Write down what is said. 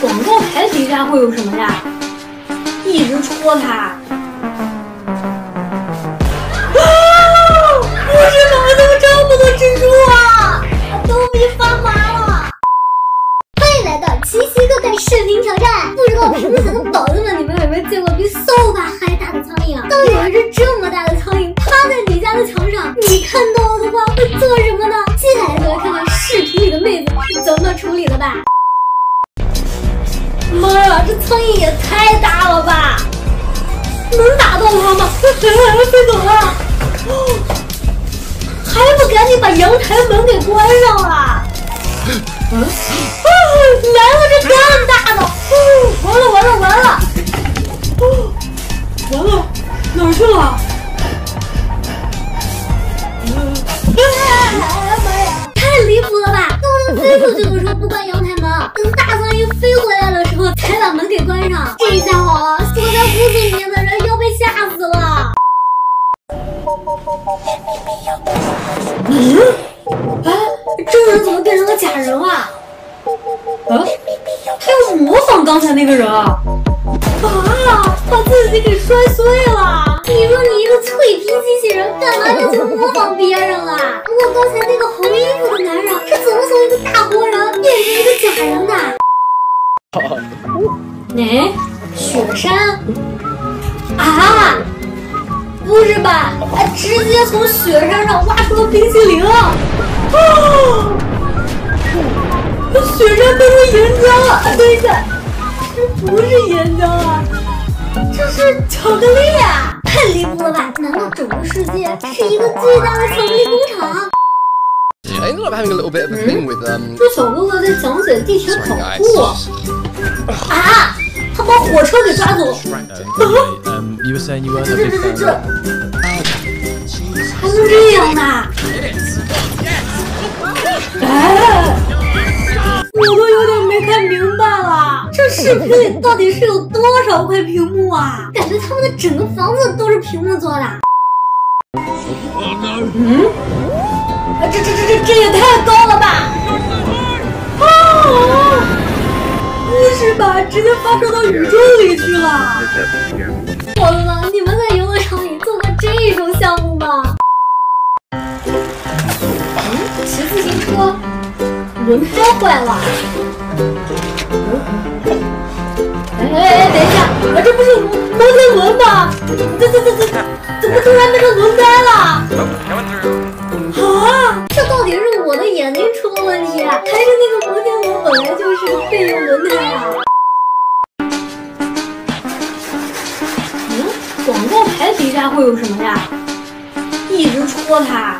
广告牌底下会有什么呀？一直戳它。这苍蝇也太大了吧！能打到它吗？飞走了！还不赶紧把阳台门给关上了？嗯，来了这更大的！完了完了完了！完了，哪儿去了？太离谱了吧！刚刚飞出去的时候不关阳台门，等大苍蝇飞回来给关上。这下好了，锁在屋子里面的人要被吓死了。嗯？哎，真人怎么变成了假人啊？啊？他要模仿刚才那个人啊？啊！把自己给摔碎了！你说你一个脆皮机器人，干嘛要去模仿别人啊？不过刚才那个红衣服的男人是怎么从一个大活人变成一个啊？不是吧？直接从雪山上挖出了冰淇淋！啊！雪山变成岩浆了！等一下，这不是岩浆啊，这是巧克力啊！太离谱了吧？难道整个世界是一个巨大的巧克力工厂？嗯，这小哥哥在讲解地铁跑酷啊！火车给抓走！啊！这这这这，还能这样呢？哎，我都有点没看明白了，这视频里到底是有多少块屏幕啊？感觉他们的整个房子都是屏幕做的。嗯？啊，这这这这这也太高直接发射到宇宙里去了！宝子们，你们在游乐场里做过这种项目吗？嗯，骑自行车轮胎坏了。哎哎哎，等一下，啊，这不是摩天轮吗？这这这这，怎么突然变成轮胎了？会有什么呀？一直戳他。